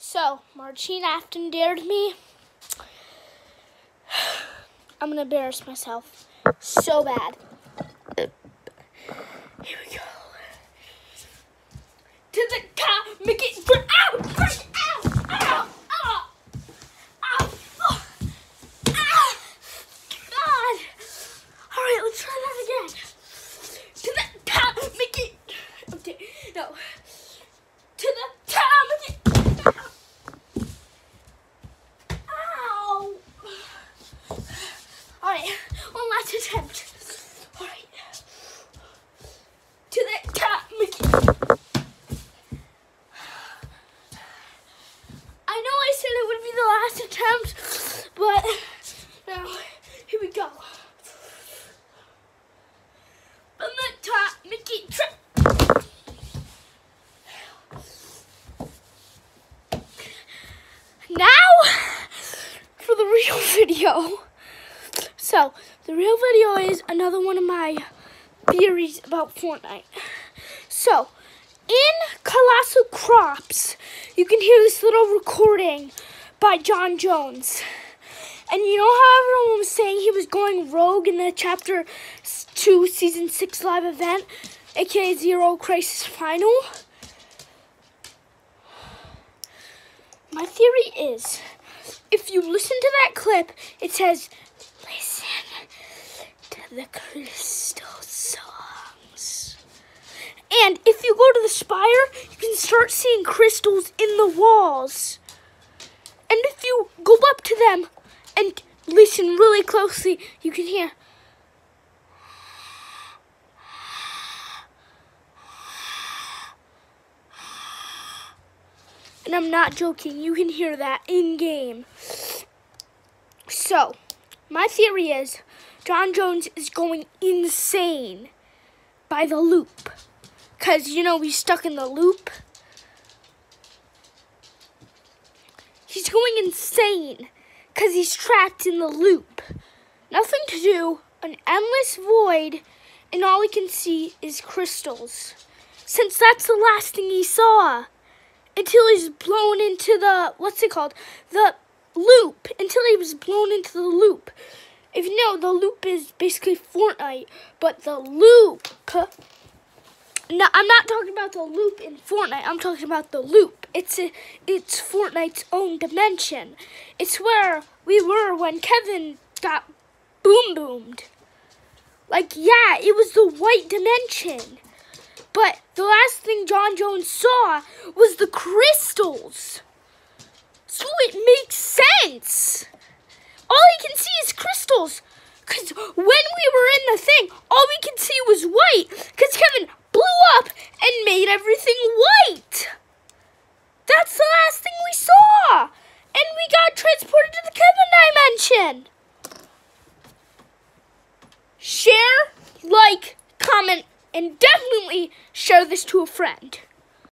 So, Martine Afton dared me. I'm gonna embarrass myself so bad. Here we go. To the top, make it ow, ow, ow, ow, ow, ow, ah, God. All right, let's try that again. To the top, make it. Okay, no. To the top, make it. Ow. All right, one last attempt. All right. To the top, make it. I know I said it would be the last attempt, but now here we go. From the top, Mickey trip. Now for the real video. So the real video is another one of my theories about Fortnite. So in Colossal Crops, you can hear this little recording by John Jones. And you know how everyone was saying he was going rogue in the chapter 2 season 6 live event, aka Zero Crisis Final? My theory is if you listen to that clip, it says, listen to the crystal songs. And if you go to the spire, you can start seeing crystals in the walls. And if you go up to them and listen really closely, you can hear. And I'm not joking, you can hear that in game. So, my theory is John Jones is going insane by the loop. Because, you know, he's stuck in the loop. He's going insane because he's trapped in the loop. Nothing to do, an endless void, and all he can see is crystals. Since that's the last thing he saw. Until he's blown into the, what's it called? The loop. Until he was blown into the loop. If you know, the loop is basically Fortnite, but the loop no, I'm not talking about the loop in Fortnite. I'm talking about the loop. It's a, it's Fortnite's own dimension. It's where we were when Kevin got boom boomed. Like, yeah, it was the white dimension. But the last thing John Jones saw was the crystals. So it makes sense. All he can see is crystals. Because when we were in the thing, all we could see was white. Because Kevin blew up and made everything white. That's the last thing we saw. And we got transported to the Kevin dimension. Share, like, comment, and definitely share this to a friend.